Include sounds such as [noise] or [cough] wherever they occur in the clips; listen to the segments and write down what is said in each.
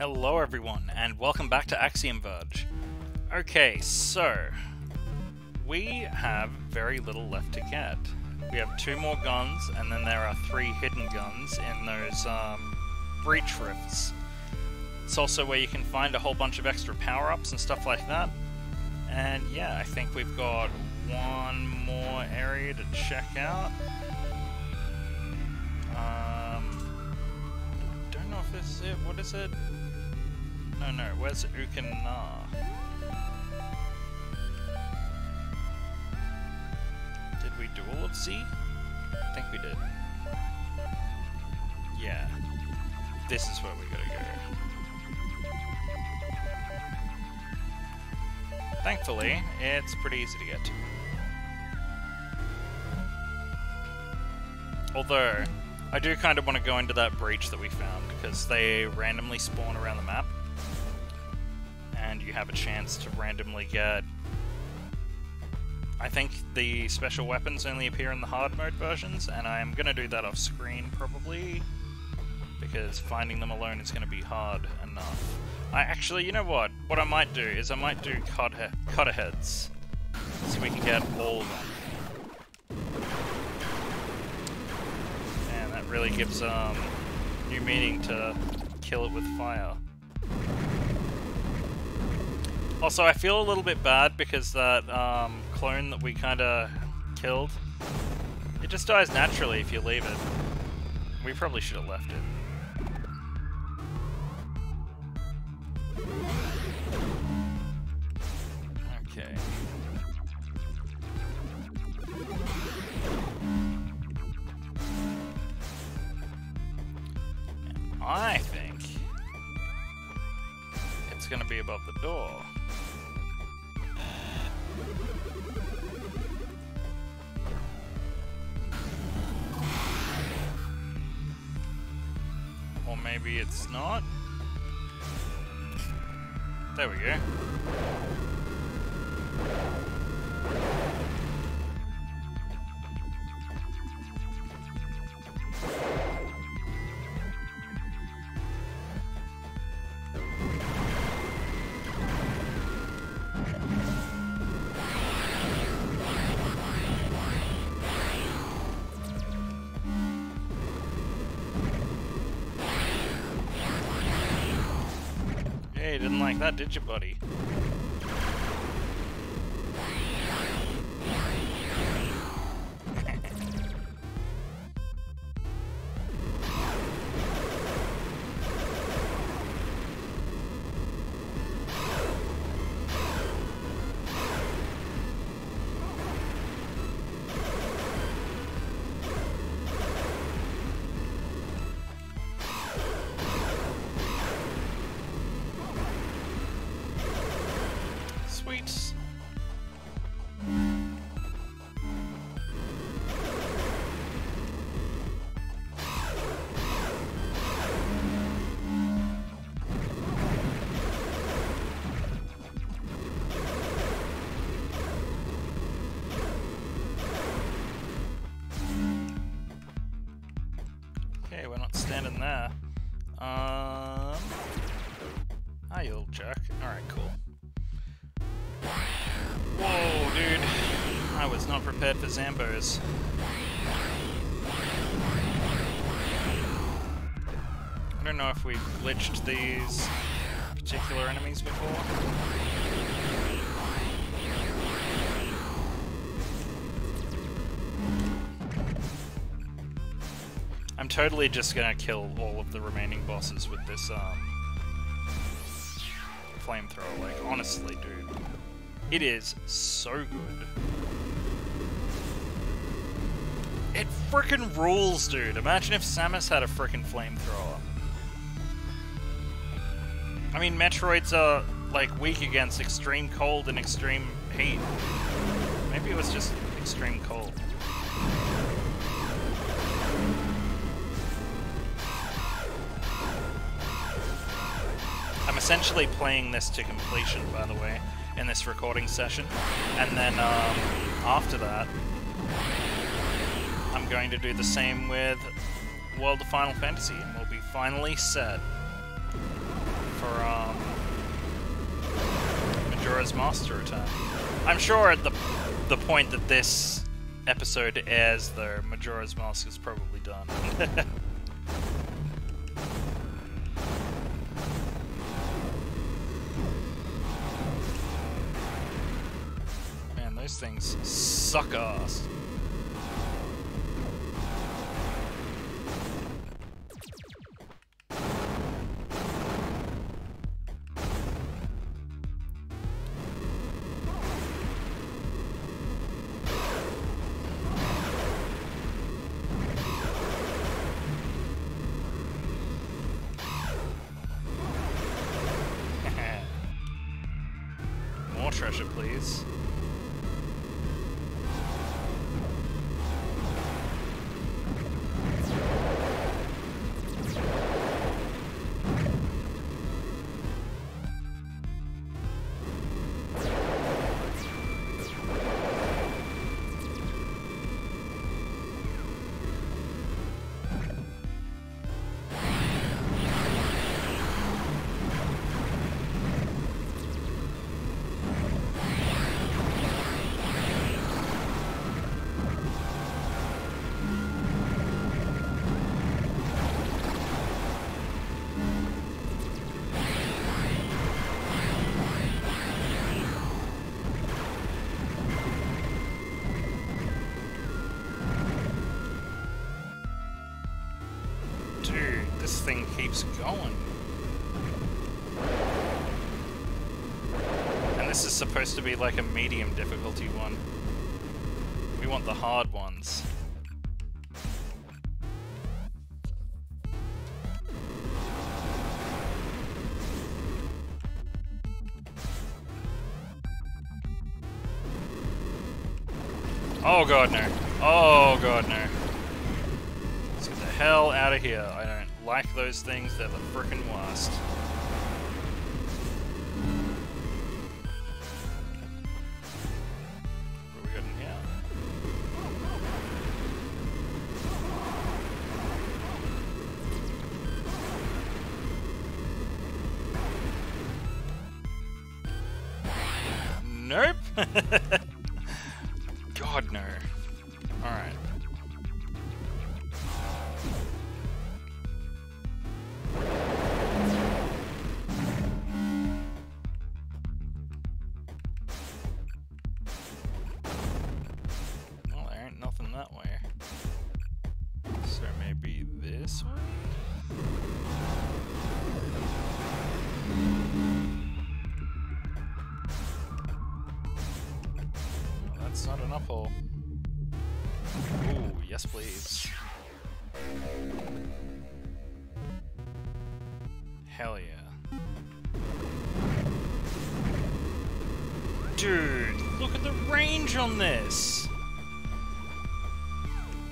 Hello everyone, and welcome back to Axiom Verge. Okay, so... We have very little left to get. We have two more guns, and then there are three hidden guns in those, um, breach rifts. It's also where you can find a whole bunch of extra power-ups and stuff like that. And yeah, I think we've got one more area to check out. Um, don't know if this is it. What is it? No, no. Where's Ukkin-Na? Did we do all of Z? I think we did. Yeah. This is where we gotta go. Thankfully, it's pretty easy to get to. Although, I do kind of want to go into that breach that we found, because they randomly spawn around the map. You have a chance to randomly get... I think the special weapons only appear in the hard mode versions, and I'm going to do that off screen, probably. Because finding them alone is going to be hard enough. I actually, you know what? What I might do is I might do cutter, cutter heads. So we can get all of them. And that really gives um, new meaning to kill it with fire. Also, I feel a little bit bad because that um, clone that we kind of killed, it just dies naturally if you leave it. We probably should have left it. Didn't like that, did you, buddy? These particular enemies before. I'm totally just gonna kill all of the remaining bosses with this, um, flamethrower. Like, honestly, dude. It is so good. It frickin' rules, dude. Imagine if Samus had a frickin' flamethrower. I mean, Metroids are, like, weak against extreme cold and extreme heat. Maybe it was just extreme cold. I'm essentially playing this to completion, by the way in this recording session. And then um, after that, I'm going to do the same with World of Final Fantasy, and we'll be finally set from um, Majora's Master return. I'm sure at the the point that this episode airs, though, Majora's Mask is probably done. [laughs] Man, those things suck please. Supposed to be like a medium difficulty one. We want the hard ones. Oh god no. Oh god no. Let's get the hell out of here. I don't like those things, they're the frickin' worst. Range on this!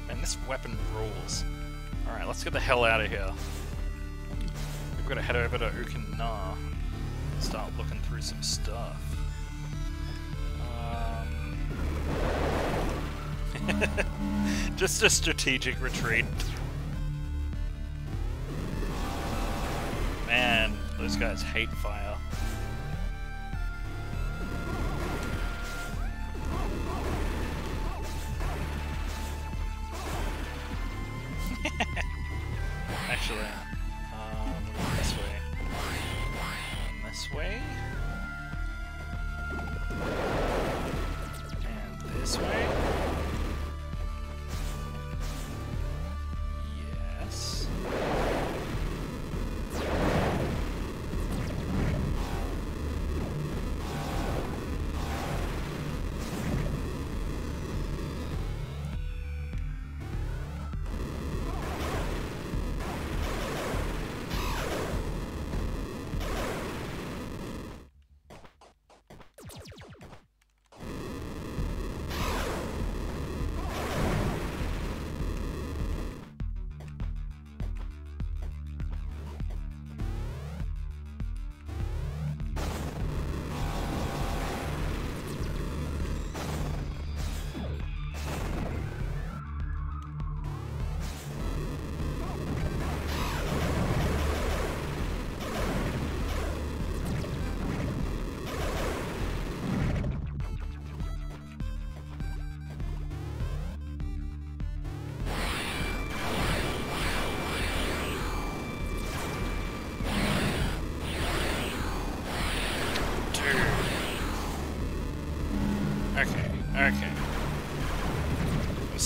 Man, this weapon rules. Alright, let's get the hell out of here. We've got to head over to Ukkin-Na start looking through some stuff. Um... [laughs] Just a strategic retreat. Man, those guys hate fire.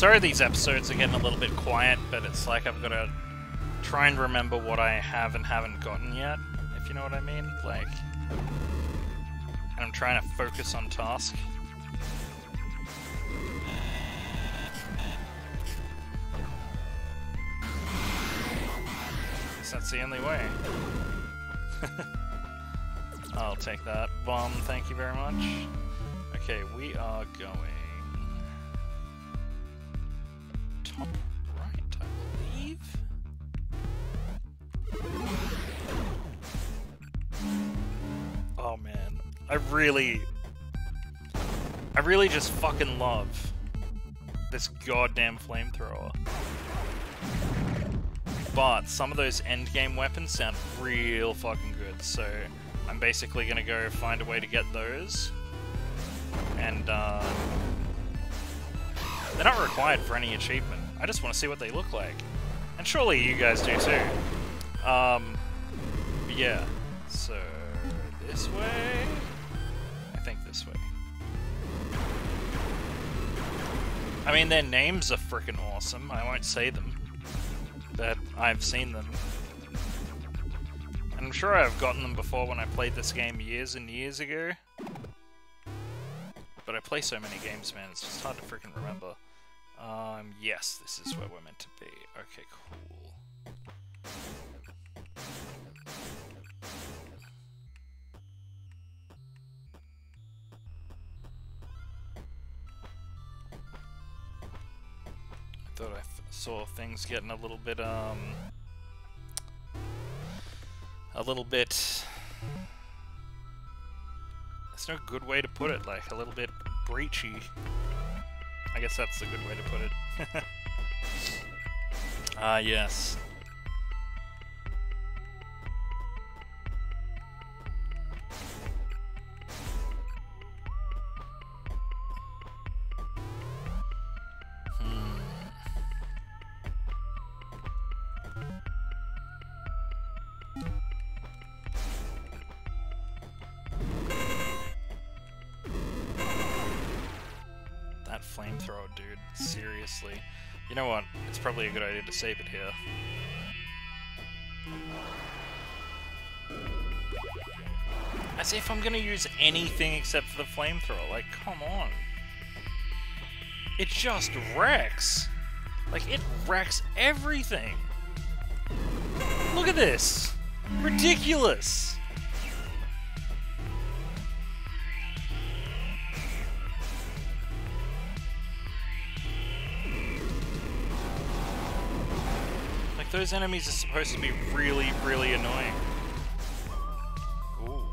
Sorry these episodes are getting a little bit quiet, but it's like I've got to try and remember what I have and haven't gotten yet, if you know what I mean. Like, I'm trying to focus on task. That's the only way. [laughs] I'll take that. Bomb, thank you very much. Okay, we are going... I really... I really just fucking love this goddamn flamethrower. But some of those endgame weapons sound real fucking good, so I'm basically gonna go find a way to get those. And, uh, They're not required for any achievement. I just want to see what they look like. And surely you guys do too. Um, yeah. So, this way? I mean, their names are freaking awesome. I won't say them. But I've seen them. I'm sure I've gotten them before when I played this game years and years ago. But I play so many games, man, it's just hard to freaking remember. Um, yes, this is where we're meant to be. Okay, cool. Thought I saw things getting a little bit, um... A little bit... There's no good way to put it, like, a little bit breachy. I guess that's a good way to put it. [laughs] Ah, uh, yes. You know what? It's probably a good idea to save it here. As if I'm gonna use anything except for the flamethrower. Like, come on. It just wrecks. Like, it wrecks everything. Look at this. Ridiculous. Those enemies are supposed to be really, really annoying. Ooh.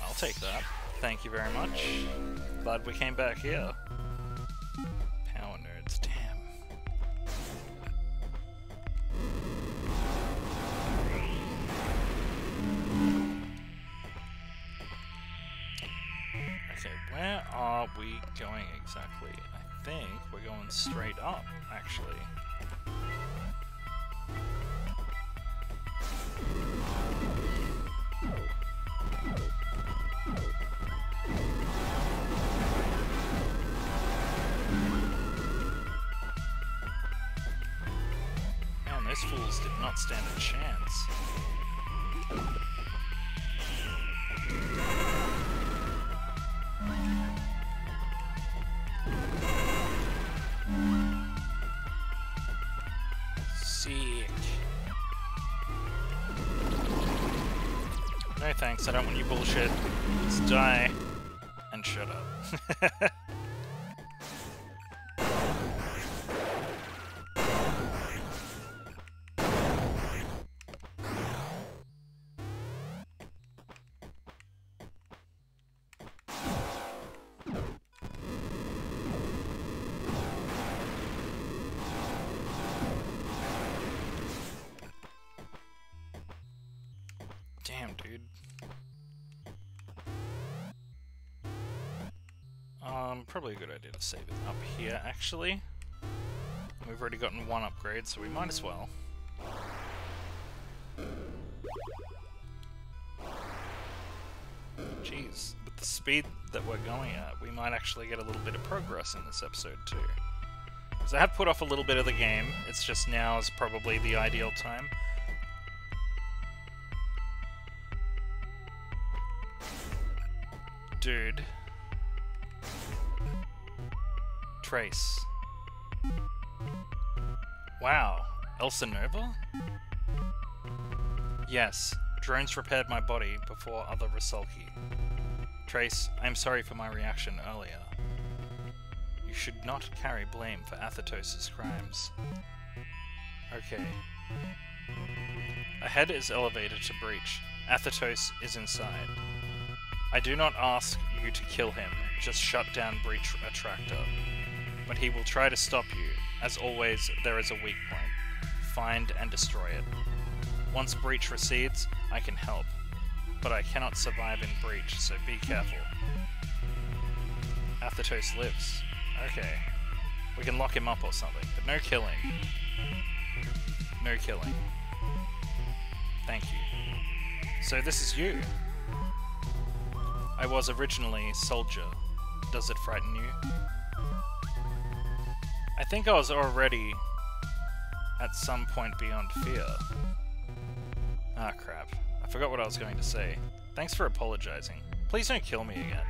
I'll take that. Thank you very much. Glad we came back here. Man, did not stand a chance. No thanks. I don't want you bullshit. Just die. And shut up. [laughs] idea to save it up here, actually. We've already gotten one upgrade, so we might as well. Jeez, with the speed that we're going at, we might actually get a little bit of progress in this episode too. Because I have put off a little bit of the game, it's just now is probably the ideal time. Dude. Trace. Wow, Elsenova? Yes, drones repaired my body before other Rusalki. Trace, I am sorry for my reaction earlier. You should not carry blame for Athetos' crimes. Okay. A head is elevated to breach. Athetos is inside. I do not ask you to kill him, just shut down Breach Attractor. But he will try to stop you. As always, there is a weak point. Find and destroy it. Once Breach recedes, I can help. But I cannot survive in Breach, so be careful. Athetos lives. Okay. We can lock him up or something, but no killing. No killing. Thank you. So this is you. I was originally soldier. Does it frighten you? I think I was already at some point beyond fear. Ah, crap. I forgot what I was going to say. Thanks for apologizing. Please don't kill me again.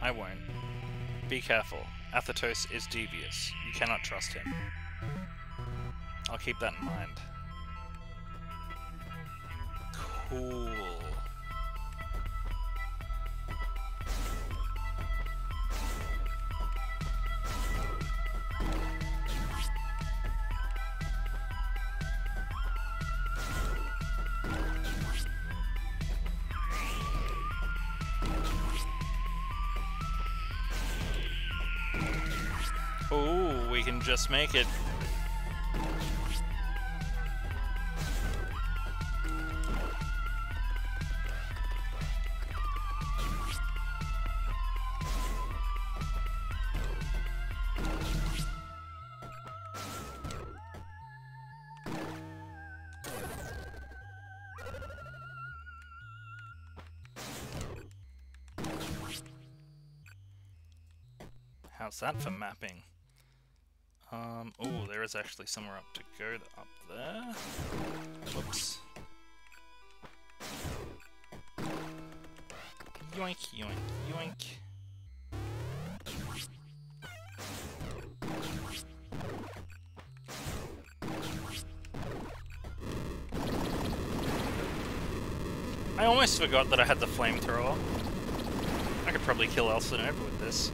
I won't. Be careful. Athetos is devious. You cannot trust him. I'll keep that in mind. Cool. Just make it. How's that for mapping? Oh, there is actually somewhere up to go up there. Whoops. Yoink, yoink, yoink. I almost forgot that I had the flamethrower. I could probably kill Elsenova with this.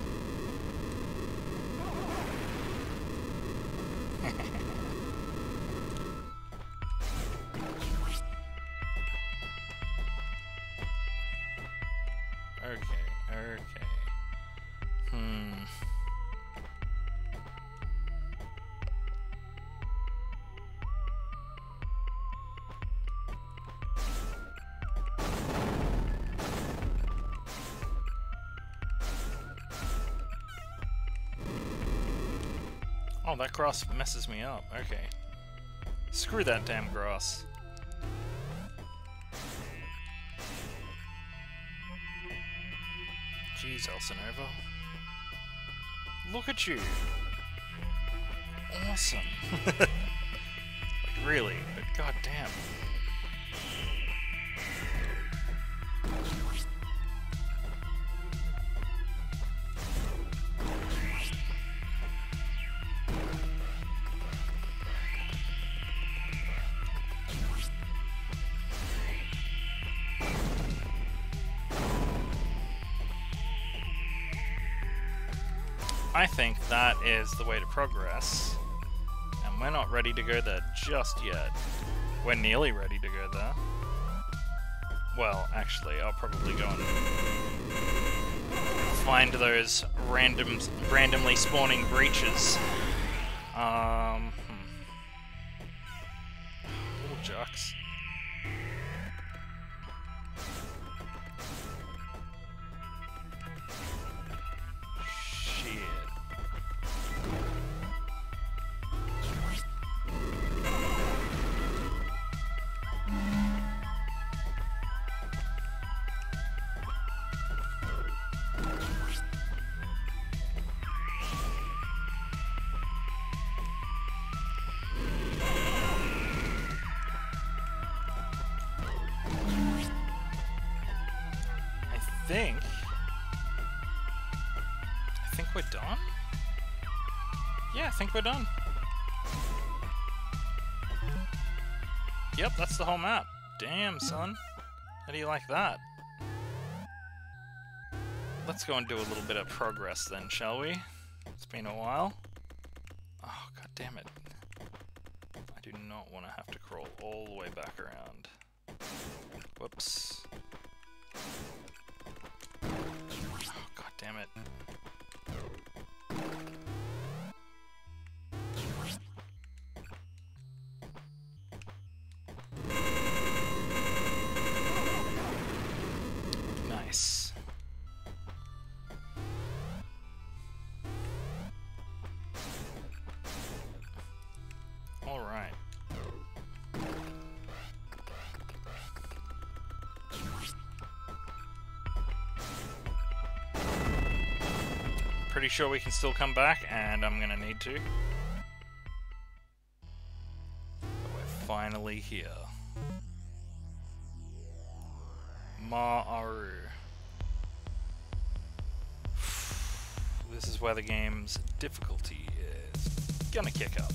Oh, that grass messes me up. Okay. Screw that damn grass. Jeez, Elsenova. Look at you. Awesome. [laughs] like, really, but goddamn. I think that is the way to progress. And we're not ready to go there just yet. We're nearly ready to go there. Well, actually, I'll probably go and find those random, randomly spawning breaches. Um, hmm. Little jocks. We're done. Yep, that's the whole map. Damn, son. How do you like that? Let's go and do a little bit of progress then, shall we? It's been a while. Oh, god damn it. I do not want to have to crawl all the way back around. Whoops. Oh, god damn it. Pretty sure we can still come back, and I'm gonna need to. But we're finally here. Mar-Uru. This is where the game's difficulty is gonna kick up.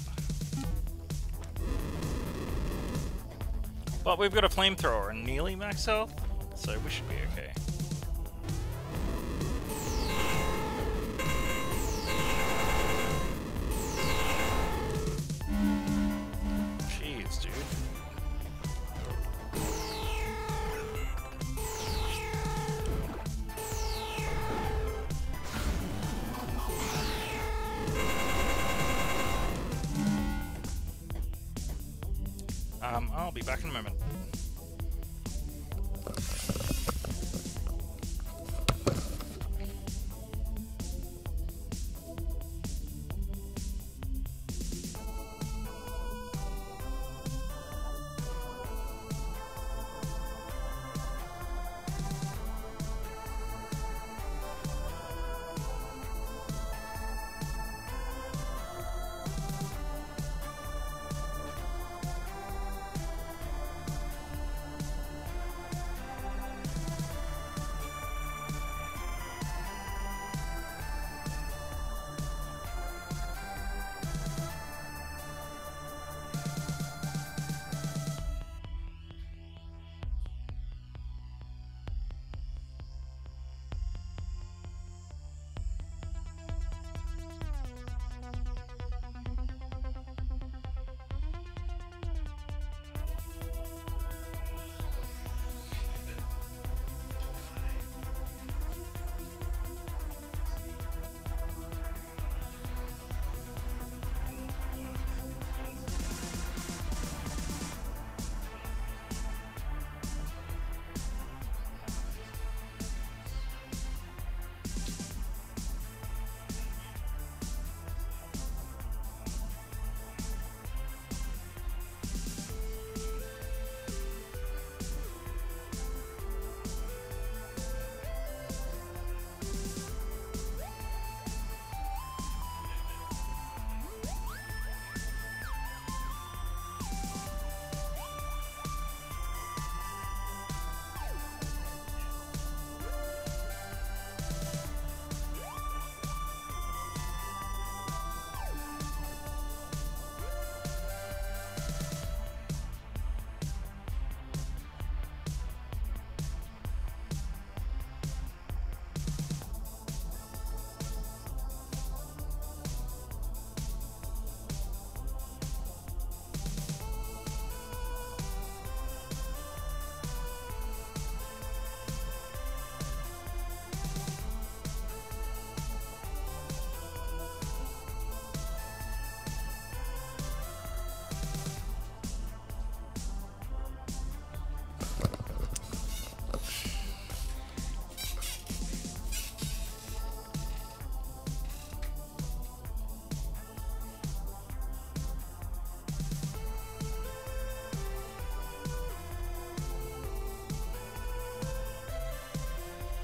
But we've got a flamethrower and nearly max health, so we should be okay. Um, I'll be back in a moment.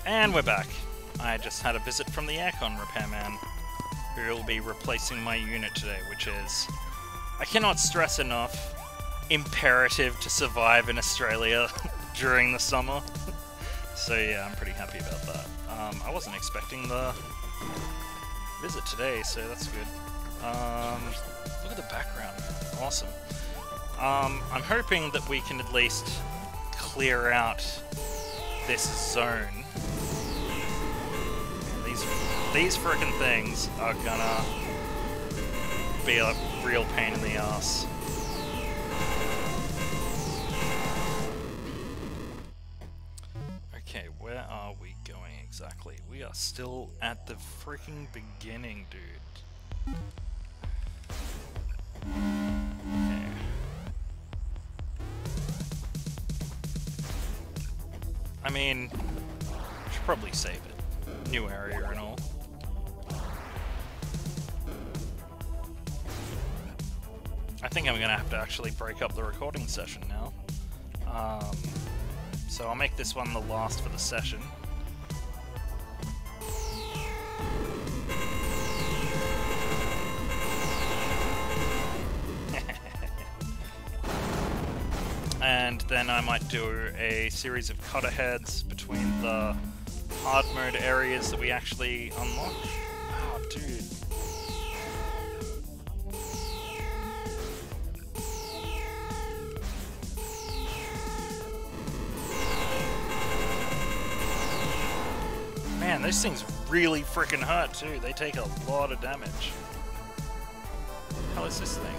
And we're back. I just had a visit from the aircon repairman, who will be replacing my unit today, which is, I cannot stress enough, imperative to survive in Australia [laughs] during the summer. [laughs] So yeah, I'm pretty happy about that. Um, I wasn't expecting the visit today, so that's good. Um, look at the background. Awesome. Um, I'm hoping that we can at least clear out this zone. These frickin' things are gonna be a real pain in the ass. Okay, where are we going exactly? We are still at the freaking beginning, dude. I mean, should probably save it. New area and all. Think I'm gonna have to actually break up the recording session now. Um, so I'll make this one the last for the session. [laughs] and then I might do a series of cutter heads between the hard mode areas that we actually unlock. Those things really freaking hurt too. They take a lot of damage. How is this thing?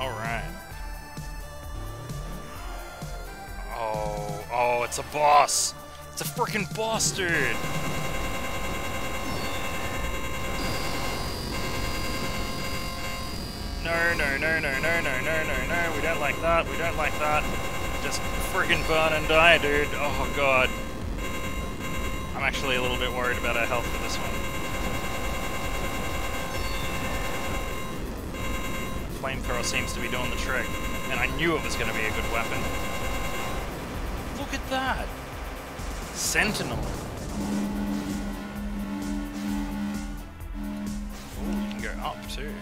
Alright. Oh, oh, it's a boss! It's a freaking boss, dude! No, no, no, no, no, no, no, no, no, we don't like that, we don't like that. Just friggin' burn and die, dude. Oh god. I'm actually a little bit worried about our health for this one. Flamethrower seems to be doing the trick, and I knew it was going to be a good weapon. Look at that! Sentinel. Ooh, you can go up too.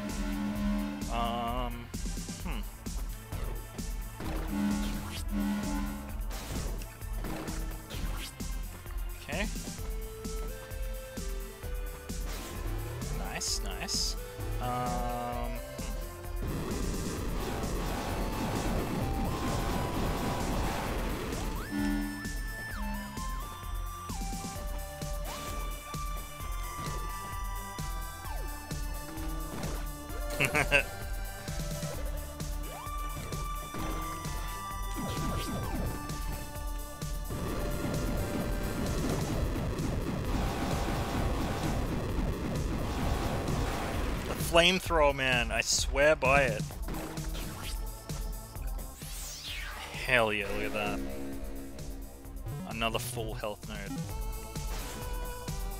Um, hmm. Okay. Nice, nice. Um, flamethrower man, I swear by it. Hell yeah, look at that. Another full health node.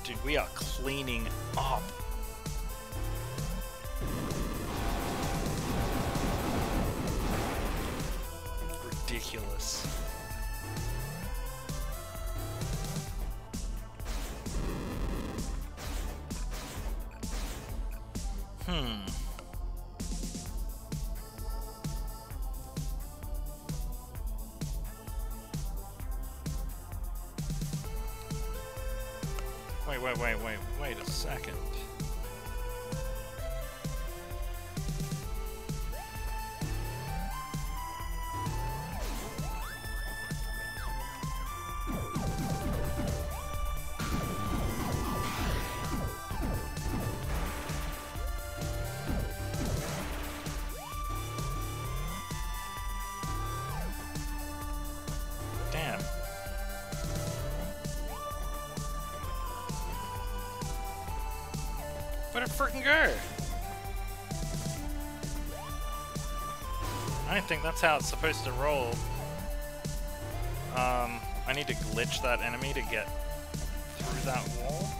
Dude, we are cleaning up. Ridiculous. Hmm. Wait, wait, wait, wait, wait a second. That's how it's supposed to roll. Um, I need to glitch that enemy to get through that wall.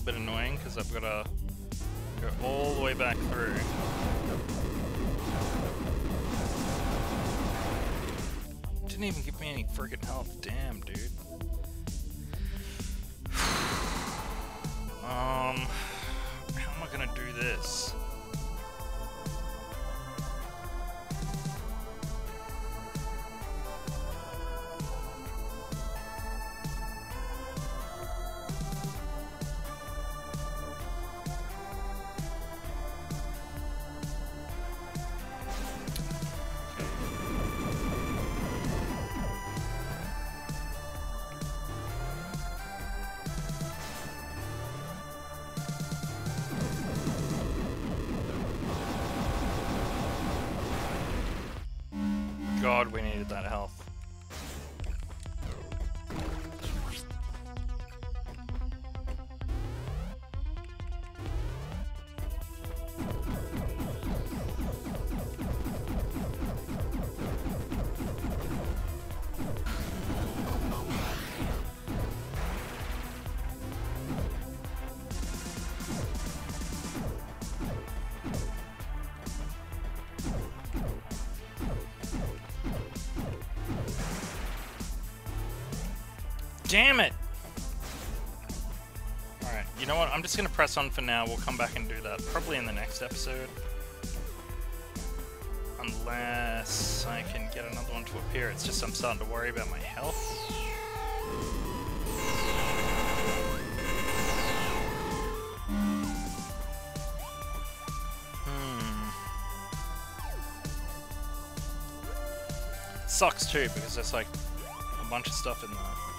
Little bit annoying because I've got to go all the way back through. Didn't even give me any friggin' health. Damn, dude. Damn it! Alright, you know what? I'm just gonna press on for now. We'll come back and do that probably in the next episode. Unless I can get another one to appear. It's just I'm starting to worry about my health. Hmm. Sucks too because there's like a bunch of stuff in there.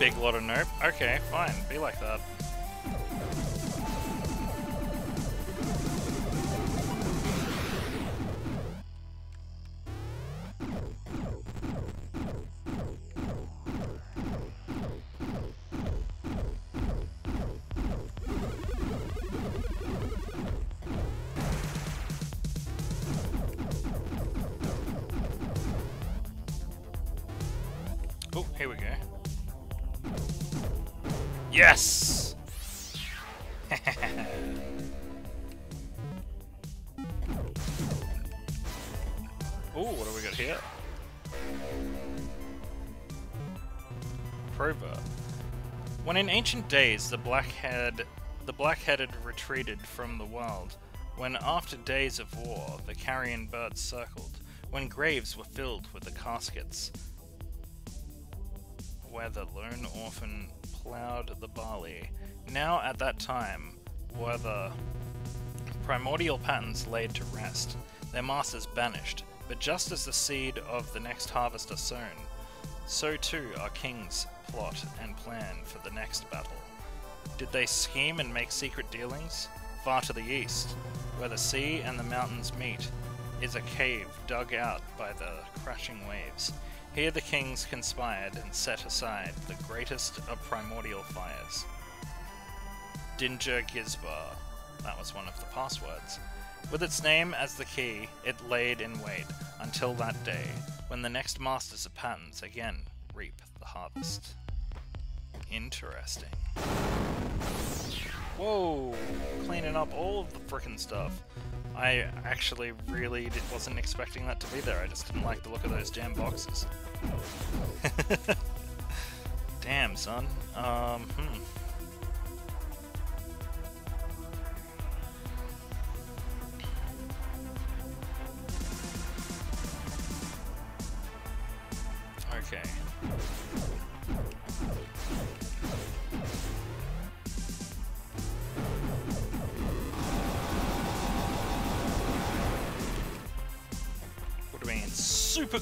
Big lot of nope. Okay, fine. Be like that. Oh, here we go. Yes! [laughs] Ooh, what do we got here? Prover. When in ancient days the black-head, the black-headed retreated from the world, when after days of war the carrion birds circled, when graves were filled with the caskets, where the lone orphan ploughed the barley. Now at that time were the primordial patterns laid to rest, their masters banished, but just as the seed of the next harvest are sown, so too are kings plot and plan for the next battle. Did they scheme and make secret dealings? Far to the east, where the sea and the mountains meet, is a cave dug out by the crashing waves. Here the kings conspired and set aside the greatest of primordial fires. Dinja Gizbar. That was one of the passwords. With its name as the key, it laid in wait until that day, when the next masters of patterns again reap the harvest. Interesting. Whoa! Cleaning up all of the frickin' stuff. I actually really wasn't expecting that to be there. I just didn't like the look of those damn boxes. [laughs] Damn, son. Um, hmm.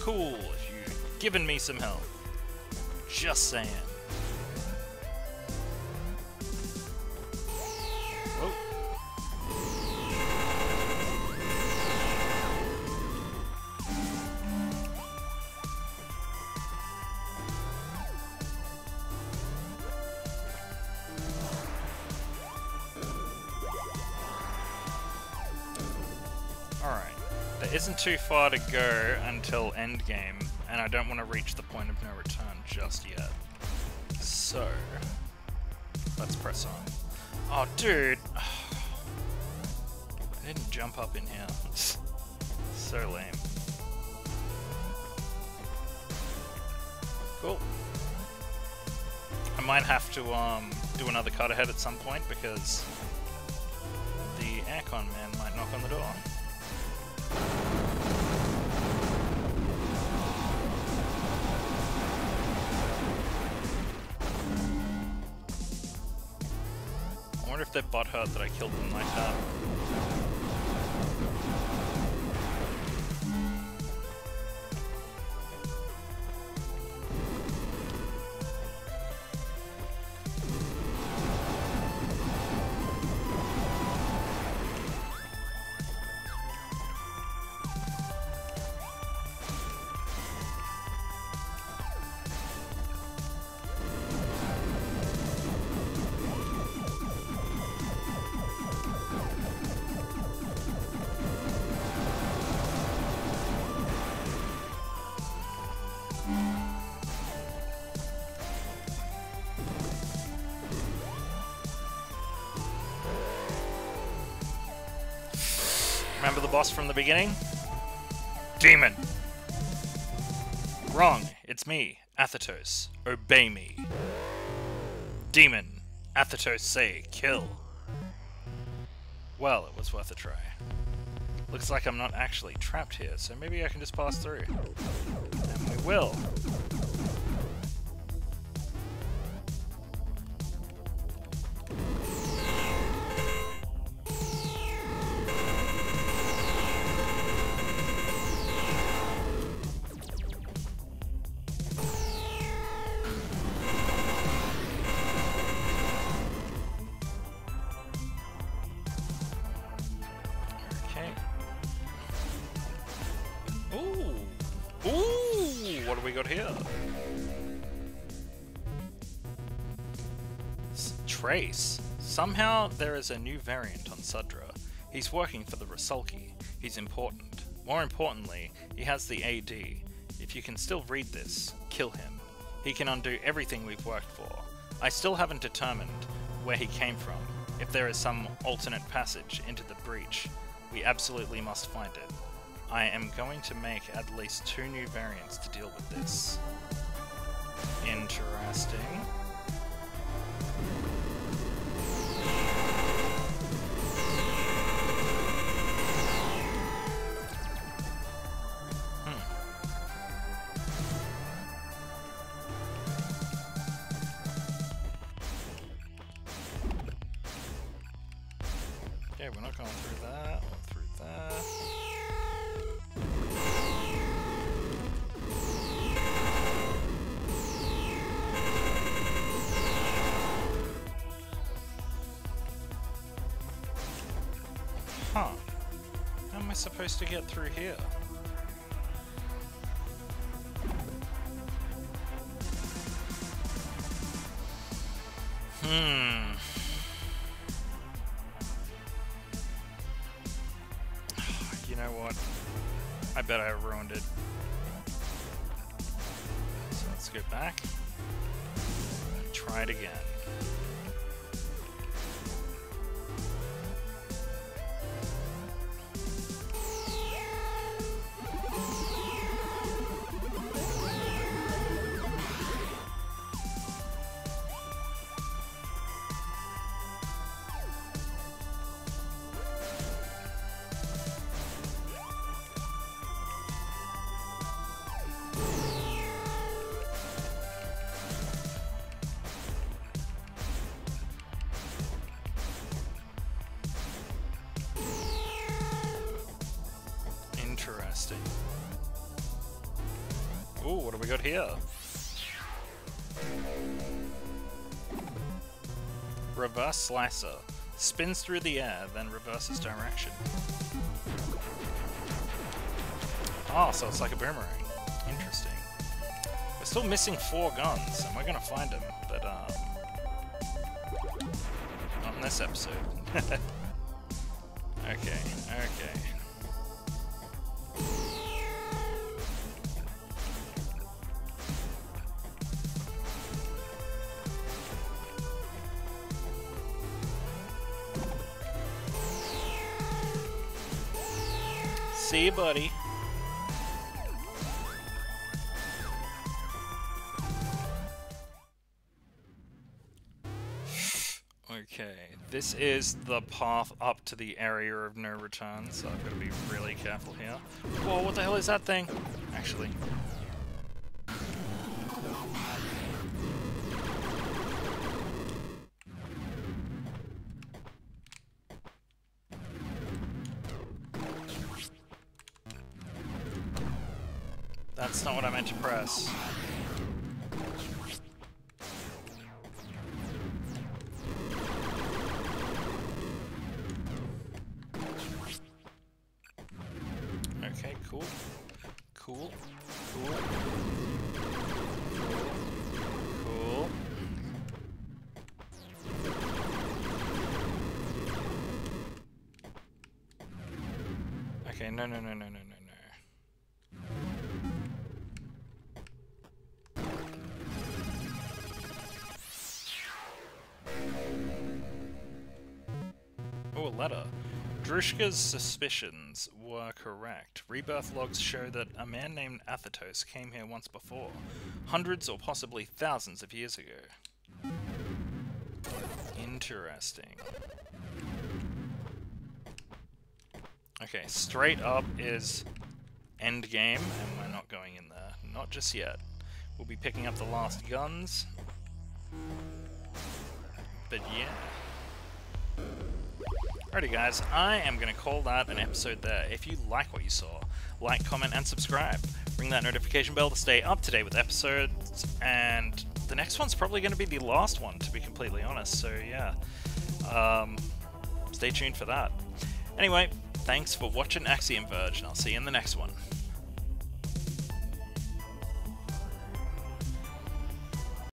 Cool if you'd given me some help. Just saying. Too far to go until endgame, and I don't want to reach the point of no return just yet. So, let's press on. Oh, dude! [sighs] I didn't jump up in here. [laughs] so lame. Cool. I might have to um, do another cut ahead at some point because the aircon man might knock on the door. Wonder if their butt hurt that I killed them like that. Boss from the beginning? Demon! Wrong. It's me, Athetos. Obey me. Demon. Athetos say, kill. Well, it was worth a try. Looks like I'm not actually trapped here, so maybe I can just pass through. And we will. Trace. Somehow there is a new variant on Sudra. He's working for the Rusalki. He's important. More importantly, he has the AD. If you can still read this, kill him. He can undo everything we've worked for. I still haven't determined where he came from. If there is some alternate passage into the breach, we absolutely must find it. I am going to make at least two new variants to deal with this. Interesting. Okay, we're not going through that, or through that. Huh. How am I supposed to get through here? Ooh, what do we got here? Reverse Slicer. Spins through the air, then reverses direction. Oh, so it's like a boomerang. Interesting. We're still missing four guns, and we're gonna find them, but, um... Not in this episode. [laughs] okay, okay. See you, buddy. Okay, this is the path up to the area of no return, so I've got to be really careful here. Whoa, what the hell is that thing? Actually. Press. Okay, cool. Cool. Cool. Cool. Okay, no, no, no, no, no, no, no. Drushka's suspicions were correct. Rebirth logs show that a man named Athetos came here once before, hundreds or possibly thousands of years ago. Interesting. Okay, straight up is end game, and we're not going in there. Not just yet. We'll be picking up the last guns. But yeah. Alrighty guys, I am going to call that an episode there. If you like what you saw, like, comment, and subscribe. Ring that notification bell to stay up to date with episodes, and the next one's probably going to be the last one, to be completely honest, so yeah. Um, stay tuned for that. Anyway, thanks for watching Axiom Verge, and I'll see you in the next one.